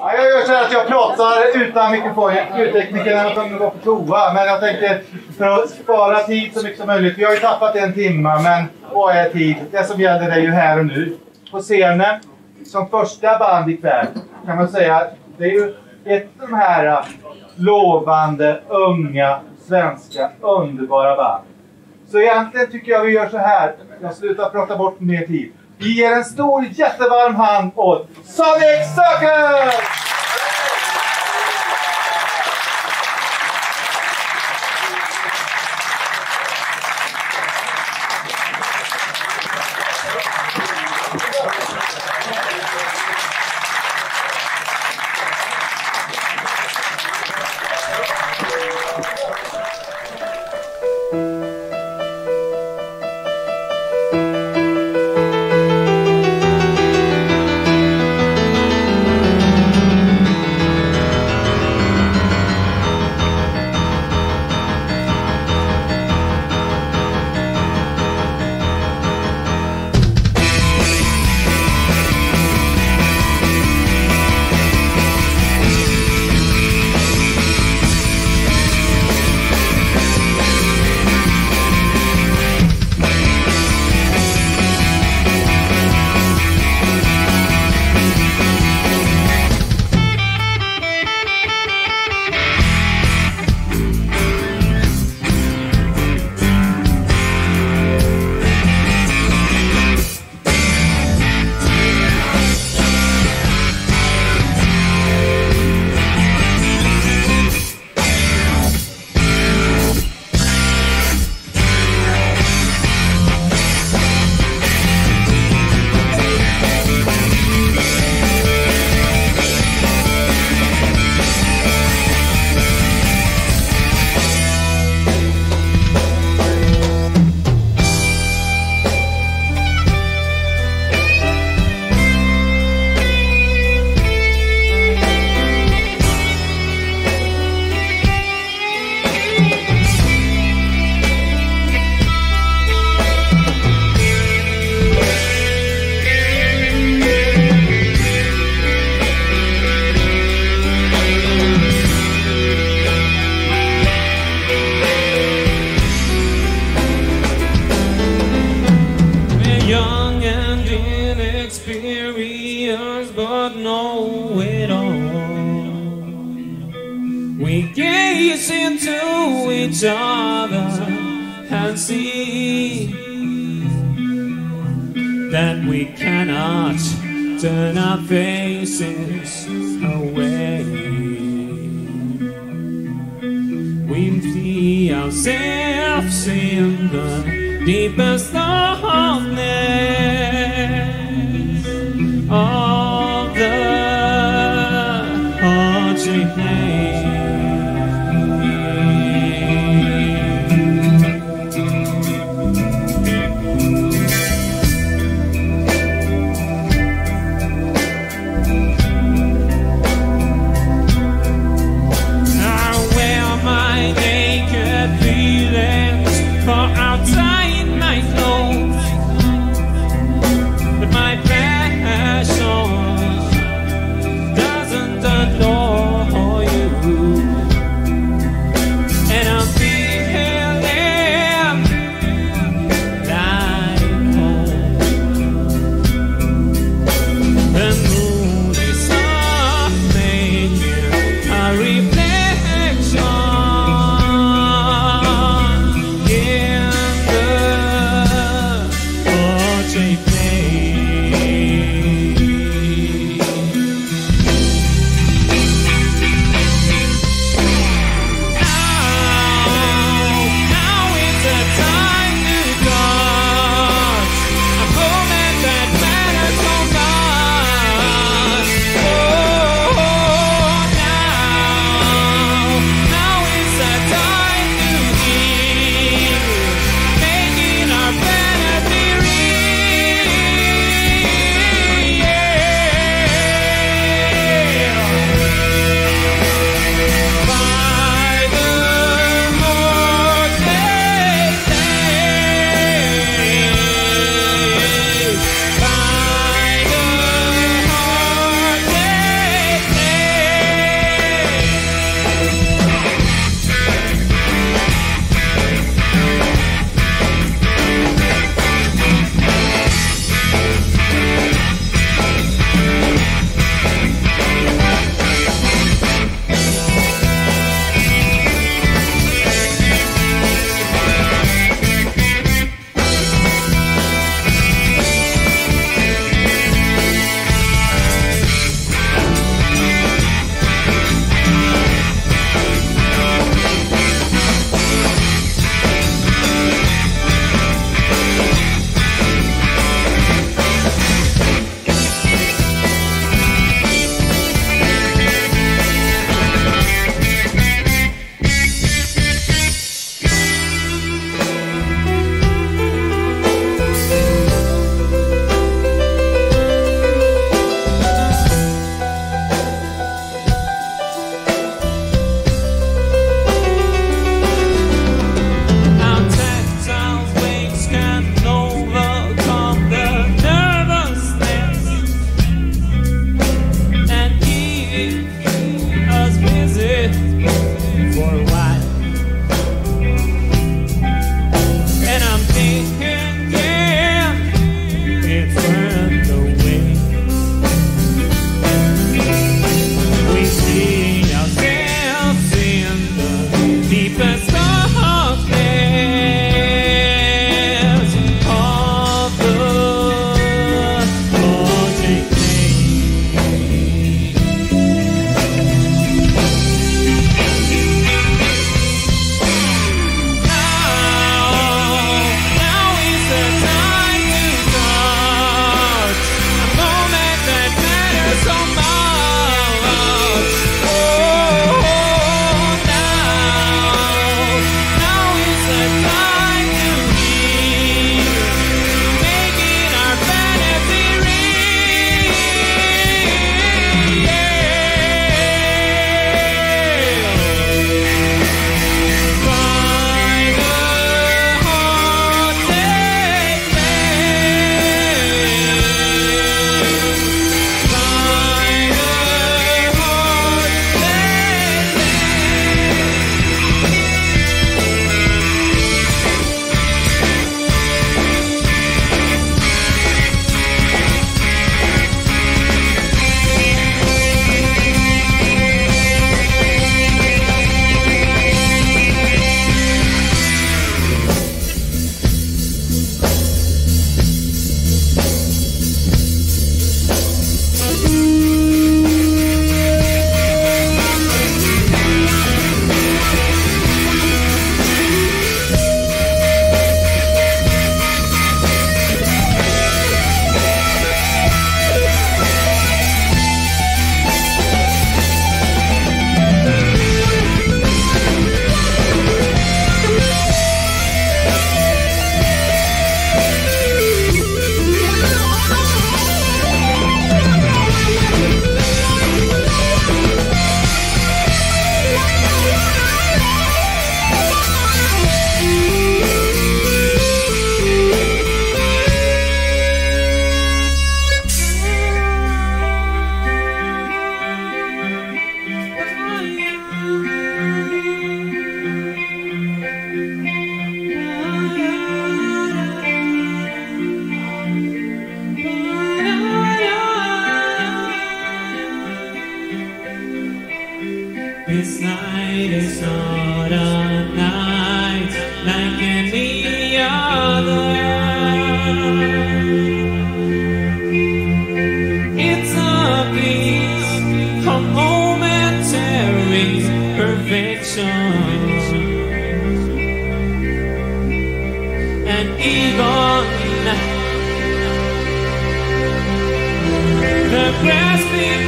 Ja, jag gör så här att jag pratar utan mikrofon. Ljudteknikerna är tvungna att gå på toa. Men jag tänker för att spara tid så mycket som möjligt. Vi har ju tappat en timme, men vad är tid? Det som gäller är ju här och nu. På scenen, som första band ikväll, kan man säga, det är ju ett av de här äh, lovande, unga, svenska, underbara band. Så egentligen tycker jag vi gör så här. Jag slutar prata bort mer tid. Vi ger en stor jättevarm hand åt Sonic Circus! We gaze into each other and see that we cannot turn our faces away. We see ourselves in the deepest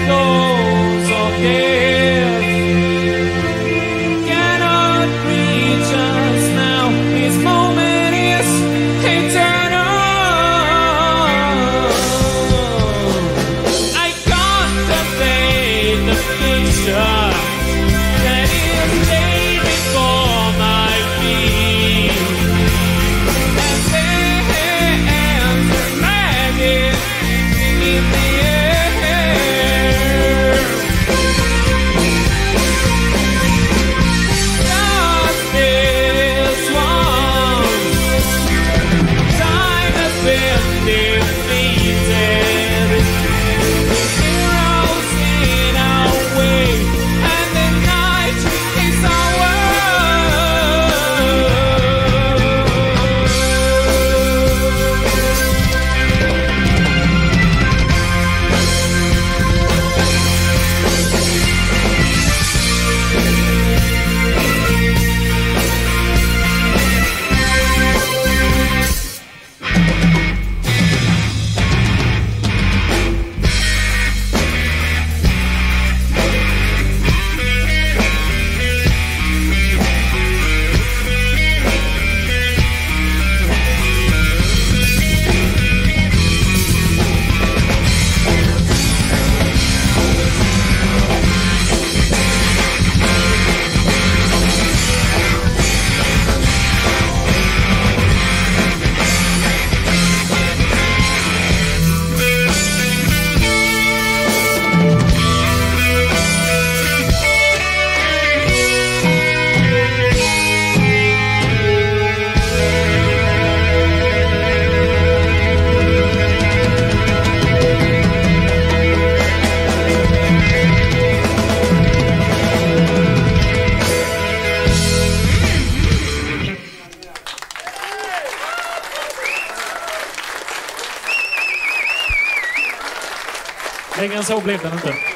Cristo. Marcelo é Glenda, não tanto.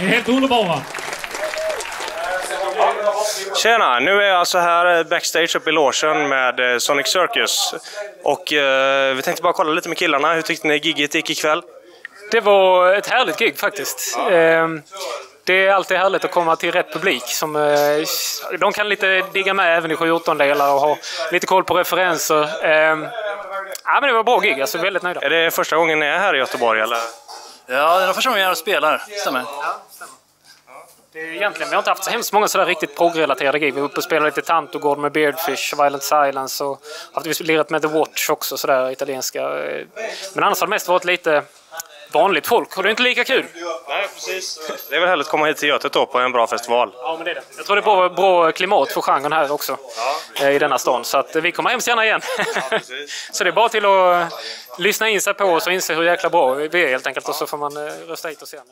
Ni är helt underbara. Tjena! Nu är jag alltså här eh, backstage uppe i logen med eh, Sonic Circus. Och eh, vi tänkte bara kolla lite med killarna. Hur tyckte ni gigget gick ikväll? Det var ett härligt gig faktiskt. Ehm, Det är alltid härligt att komma till rätt publik. Som, eh, de kan lite digga med även i 7 delar och ha lite koll på referenser. Ehm, Ja, men det var bra gig, alltså väldigt nöjda. Är det första gången ni är här i Göteborg eller? Ja, det är första gången jag spelar. Stämmer. Det är egentligen, vi har inte haft så hemskt många sådär riktigt prog-relaterade gig. Vi var uppe och spelade lite Tantogård med Beardfish, Violent Silence och haft vi lirat med The Watch också, sådär italienska. Men annars har det mest varit lite vanligt folk och det är inte lika kul. Nej, precis. Det är väl härligt att komma hit till Götet då på en bra festival. Ja, men det är det. Jag tror det är bra, bra klimat för genren här också. eh, I denna stan. Så att vi kommer hemskt gärna igen. så det är bara till att lyssna in sig på oss och inse hur jäkla bra vi är helt enkelt. Och så får man eh, rösta hit oss igen.